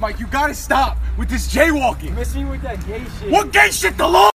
Mike, you gotta stop with this jaywalking. Miss me with that gay shit. What gay shit? The law.